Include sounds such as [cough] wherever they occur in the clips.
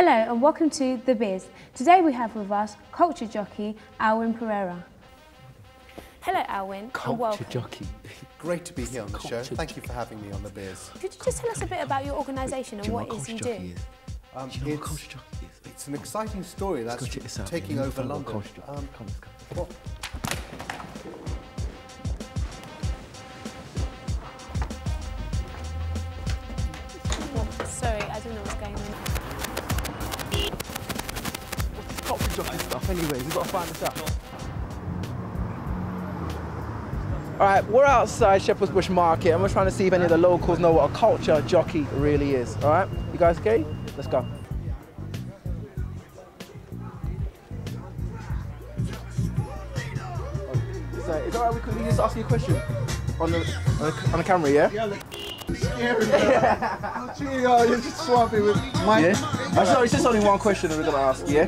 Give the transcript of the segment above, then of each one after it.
Hello and welcome to The Biz. Today we have with us culture jockey Alwyn Pereira. Hello Alwyn and Culture welcome. jockey. Great to be here on the show. Thank you for having me on the Biz. Could you just tell us a bit about your organisation and Do you what what it is culture you do? is? Um, Do you know what it's, culture jockey is? it's an exciting story that's go check this out. taking yeah. Let me over find London. culture jockey is. Um, Come, let's go. well, Stuff anyway. We've got to find this out. All right, we're outside Shepherd's Bush Market and we're trying to see if any of the locals know what a culture jockey really is. All right, you guys okay? Let's go. So, is it all right we could just ask you a question on the, on the, on the camera, yeah? [laughs] Yo, you're just swapping with Mike. Yeah. Actually, it's just only one question that we're gonna ask. Yeah.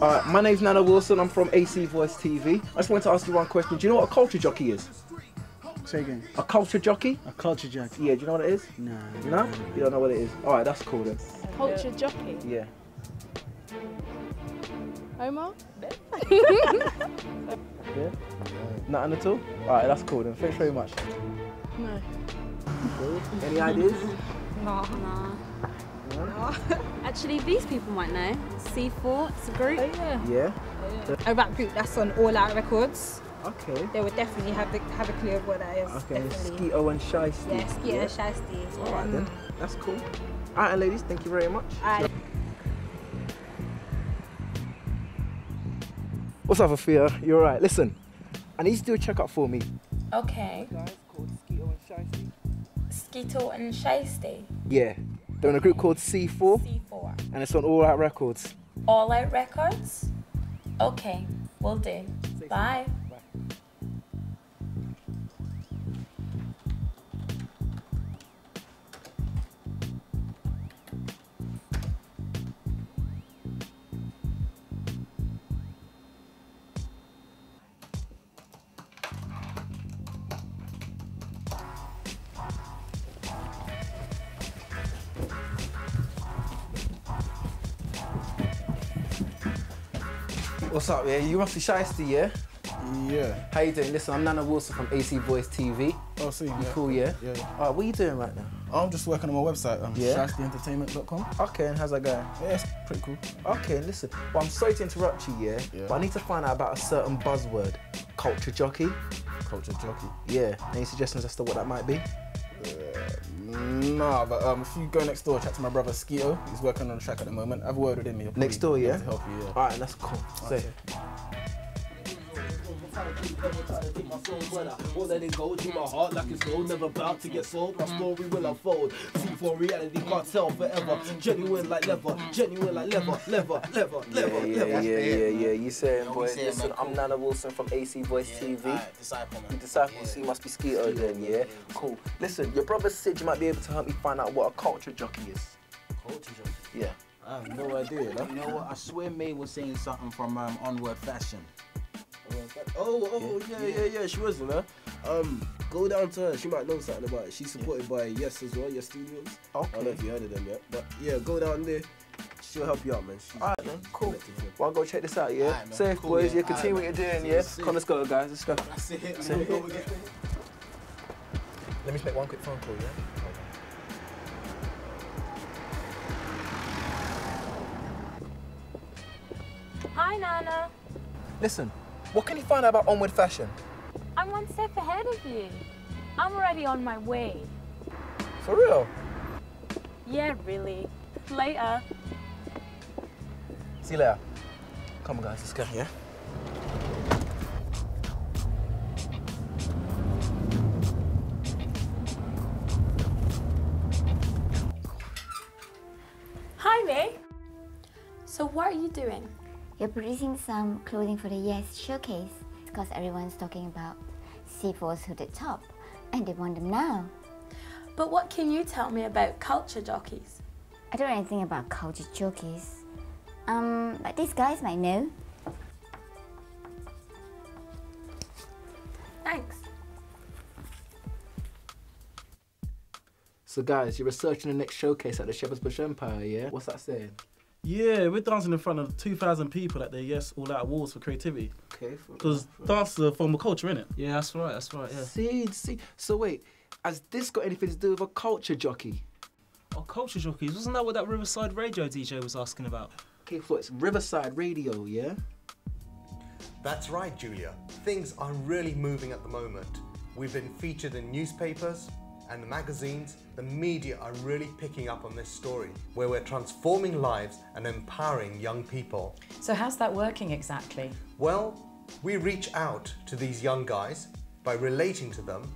Alright, my name's Nana Wilson. I'm from AC Voice TV. I just wanted to ask you one question. Do you know what a culture jockey is? Say again. A culture jockey? A culture jockey. Yeah. Do you know what it is? Nah. No. You don't know what it is. Alright, that's cool then. Culture jockey. Yeah. Omar? Yeah. Nothing at all. Alright, that's cool then. Thanks very much. No. Any ideas? Nah. Nah. [laughs] Actually, these people might know. C4, it's a group. Oh, yeah. Yeah. a rap group that's on All Out Records. Okay. They would definitely have the, have a clue of what that is. Okay. definitely. Skeeto and Shiesty. Yeah, Skeeter Shiesty. Alright then. Mm. That's cool. Alright, ladies. Thank you very much. Alright. What's up, Afia? You're alright? Listen, I need you to do a checkup for me. Okay. Guys called Skeeto and Shiesty. Skittle and Shiesty. Yeah. They're in a group called C4 C4. and it's on All Out Records. All Out Records? Okay, we'll do. Bye. What's up, yeah? You must be Shiesty, yeah? Yeah. How you doing? Listen, I'm Nana Wilson from AC Voice TV. Oh, see. You Yeah. cool, yeah? Yeah, yeah. Alright, what are you doing right now? I'm just working on my website, um, Yeah. shiestyentertainment.com. Okay, and how's that going? Yeah, it's pretty cool. Okay, listen. Well, I'm sorry to interrupt you, yeah? Yeah. But I need to find out about a certain buzzword. Culture jockey? Culture jockey. Yeah. Any suggestions as to what that might be? Nah, but um, if you go next door, chat to my brother Skeeto. He's working on the track at the moment. I've a word with him. He'll Next door, yeah? Help you, yeah. Alright, that's cool. Say. Won't let it go to my heart like it's gold, never about to get sold. My story will unfold. C4 reality cartel forever. Genuine like leather, genuine like leather, leather, leather, Yeah, leather, yeah, leather. yeah, yeah, yeah. You saying, boy? saying, Listen, man, I'm. Nana Wilson from AC Voice TV. Alright, disciple, You man. disciple, so you must be Skeeto then, yeah? Cool. Listen, your brother said you might be able to help me find out what a culture jockey is. Culture jockey. Yeah. I have no idea. You know what? I swear May was saying something from um, Onward Fashion. Oh, oh, yeah, yeah, yeah, yeah. she was, you know. Um, go down to her. She might know something about it. She's supported by Yes as well, Yes Studios. I don't know if you heard of them yet, but yeah, go down there. She'll help you out, man. She's Alright then, cool. connected to it. Well, go check this out, yeah? Alright, man. Safe, Cool, boys, yeah. yeah, continue Alright, what you're doing, yeah? Safe. Come, let's go, guys, let's go. That's it. Say- Go again. Let me just make one quick phone call, yeah? Hi Nana. Listen, what can you find out about Onward Fashion? I'm one step ahead of you. I'm already on my way. For real? Yeah, really. Later. See you later. Come on, guys, let's go, yeah? Hi, May. So, what are you doing? You're producing some clothing for the Yes showcase because everyone's talking about C4's hooded top and they want them now. But what can you tell me about culture jockeys? I don't know anything about culture jockeys. Um, but these guys might know. Thanks. So, guys, you're researching the next showcase at the Shepherd's Bush Empire, yeah? What's that saying? Yeah, we're dancing in front of 2,000 people at the Yes All Out Awards for creativity. Okay. Because dance is a form of culture, innit? Yeah, that's right. That's right. Yeah. See, see. So wait, has this got anything to do with a culture jockey? Oh, culture jockeys. Wasn't that what that Riverside radio DJ was asking about? Okay, so it's Riverside Radio, yeah? That's right, Julia. Things are really moving at the moment. We've been featured in newspapers and the magazines. The media are really picking up on this story, where we're transforming lives and empowering young people. So, how's that working exactly? Well, we reach out to these young guys by relating to them.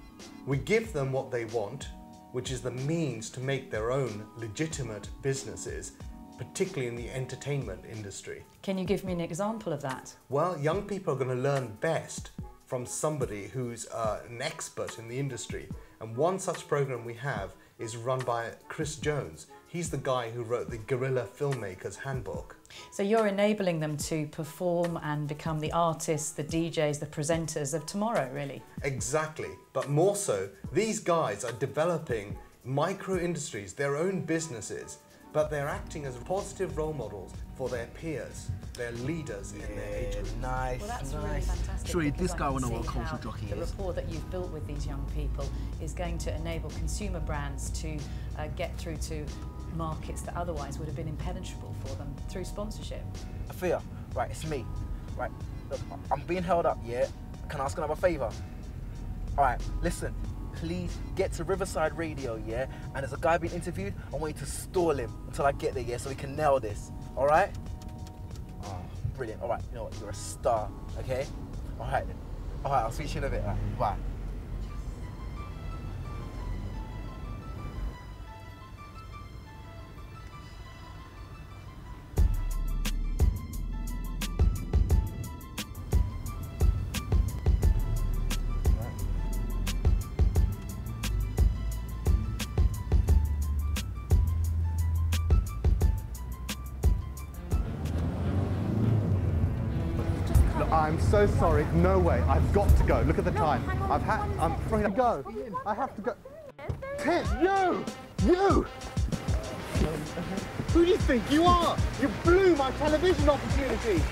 We give them what they want, which is the means to make their own legitimate businesses, particularly in the entertainment industry. Can you give me an example of that? Well, young people are going to learn best from somebody who's uh, an expert in the industry. And one such program we have is run by Chris Jones. He's the guy who wrote the Guerrilla Filmmakers Handbook. So you're enabling them to perform and become the artists, the DJs, the presenters of tomorrow, really? Exactly. But more so, these guys are developing micro industries, their own businesses, but they're acting as positive role models for their peers, their leaders in their age group. Nice, Well, that's nice. really fantastic. Surely this guy will can know what a see culture how jockey The is. rapport that you've built with these young people is going to enable consumer brands to uh, get through to markets that otherwise would have been impenetrable for them through sponsorship. Afia, right, it's me. Right, look, I'm being held up, yeah? Can I ask another favour? Alright, listen, please get to Riverside Radio, yeah? And there's a guy being interviewed, I want you to stall him until I get there, yeah? So we can nail this, alright? Oh, ah. brilliant. Alright, you know what? You're a star, okay? Alright then. Alright, I'll speak to you in a bit. Bye. I'm so sorry. No way. I've got to go. Look at the time. I've had. I'm afraid to go. I have to go. Tim, you, you. Who do you think you are? You blew my television opportunity.